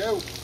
go.